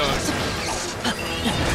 goes.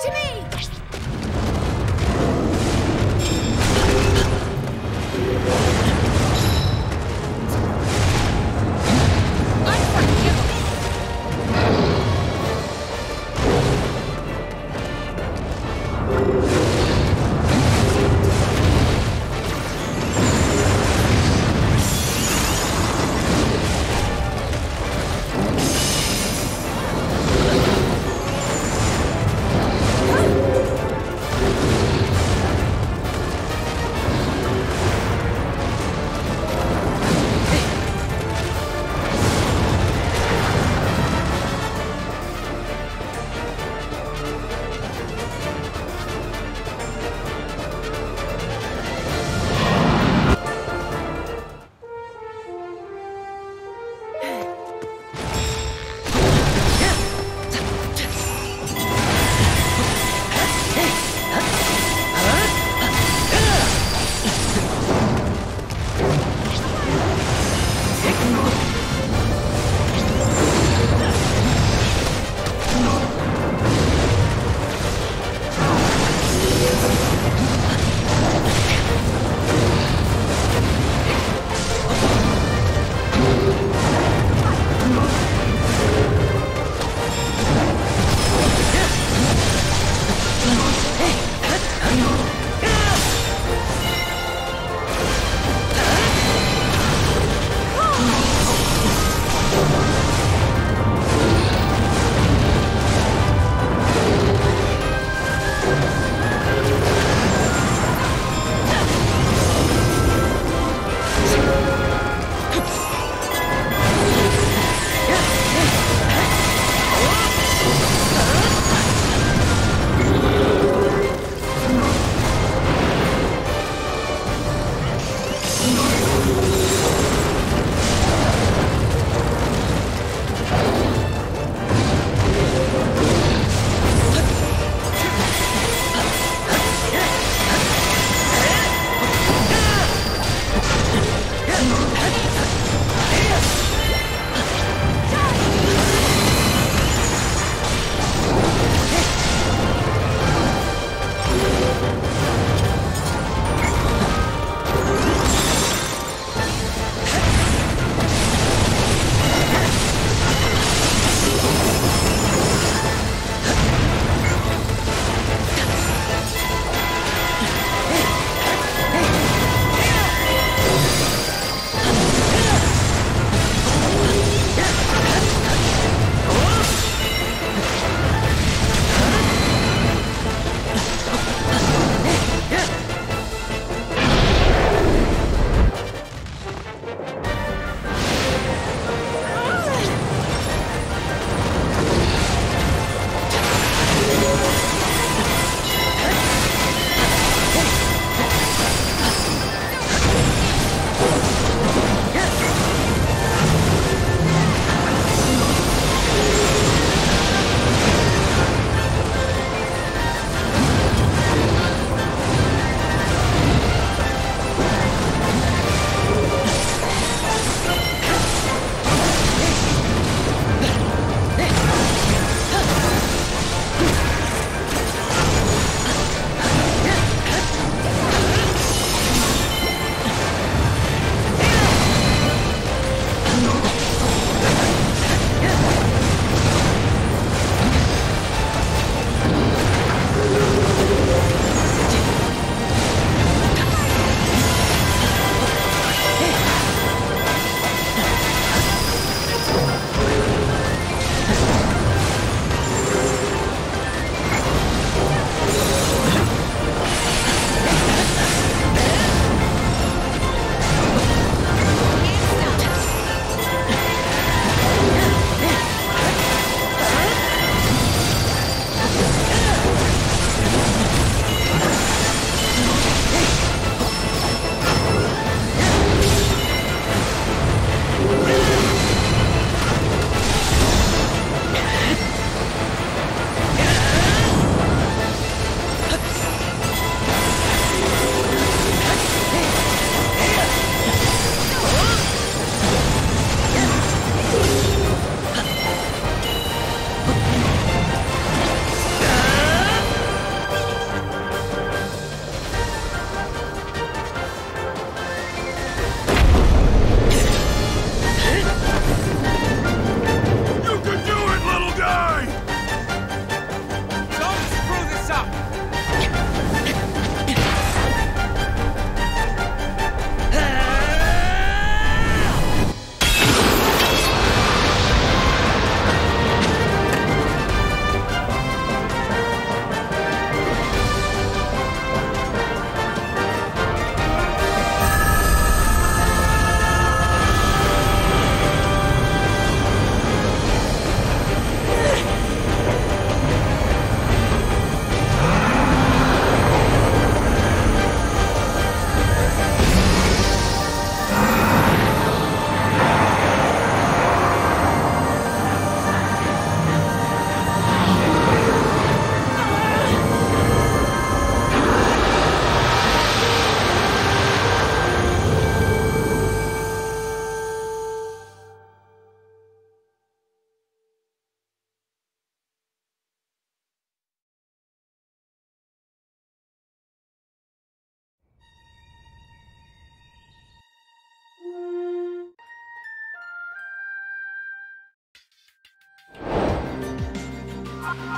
To me!